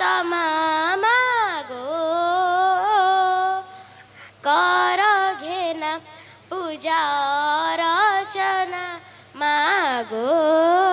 তমা গো কর ঘেনা পূজা রচনা মাগো।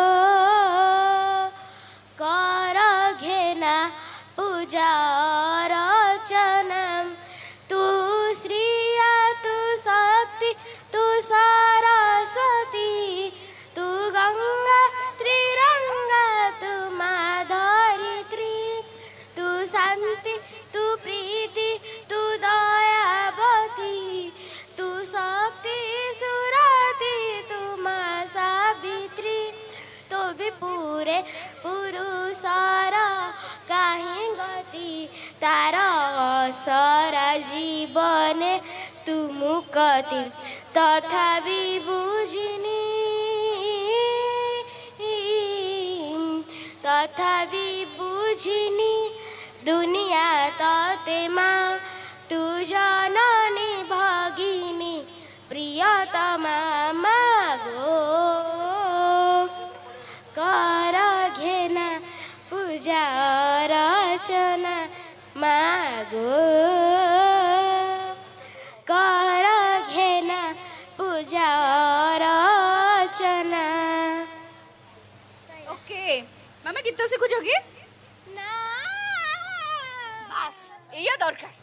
সারা জীবনে তুমু কতি তথাপি বুঝিনি। তথাপি বুঝিনি। দুনিয়া ততে মা তু জননী ভগিনী, প্রিয়তমা মাগো কর ঘেনা, পূজা রচনা রচনা ওকে মামা গীত শিখুছ কি না বাস এইয়া দরকার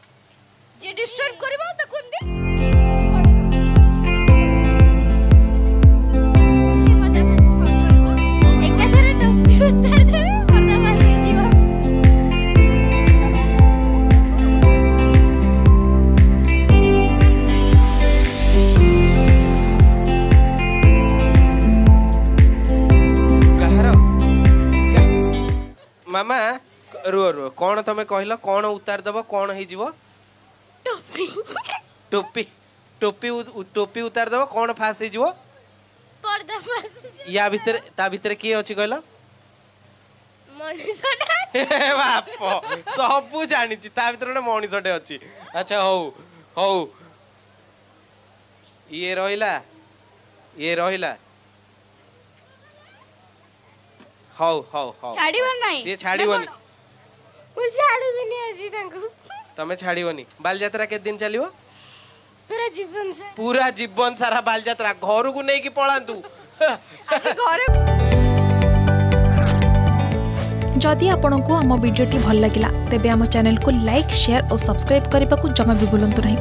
যে ডিস্টার্ব করিব তাକୁ এমতি ମାମା ରୁହ ରୁହ କ'ଣ ତମେ କହିଲ? କ'ଣ ଉତାରି ଦେବ? କ'ଣ ହେଇଯିବ? ଟୋପି। ଟୋପି ଟୋପି ଉ- ଟୋପି ଉତାରି ଦେବ? କ'ଣ ଫାଷ୍ଟ ହେଇଯିବ? ପର୍ଦା ବାହାରି ୟା ଭିତରେ ତା ଭିତରେ କିଏ ଅଛି କହିଲ? ମଣିଷଟା। ହେ ବାପ ସବୁ ଜାଣିଛି। ତା ଭିତରେ ଗୋଟେ ମଣିଷଟେ ଅଛି। ଆଚ୍ଛା ହଉ ହଉ। ଇଏ ରହିଲା ଇଏ ରହିଲା। ହଉ ହଉ ହଉ। ଛାଡ଼ିବ ନାହିଁ ସିଏ ଛାଡ଼ିବନି। ମୁଁ ଛାଡ଼ିବିନି ଆଜି ତାଙ୍କୁ। ତମେ ଛାଡ଼ିବନି। ବାଲିଯାତ୍ରା କେତେ ଦିନ ଚାଲିବ? ପୁରା ଜୀବନ ସାରା। ପୁରା ଜୀବନ ସାରା ବାଲିଯାତ୍ରା। ଘରକୁ ନେଇକି ପଳାନ୍ତୁ। ଘରେ ଯଦି ଆପଣଙ୍କୁ ଆମ ଭିଡ଼ିଓଟି ଭଲ ଲାଗିଲା ତେବେ ଆମ ଚ୍ୟାନେଲକୁ ଲାଇକ୍ ସେୟାର ଓ ସବସ୍କ୍ରାଇବ୍ କରିବାକୁ ଜମା ବି ଭୁଲନ୍ତୁ ନାହିଁ।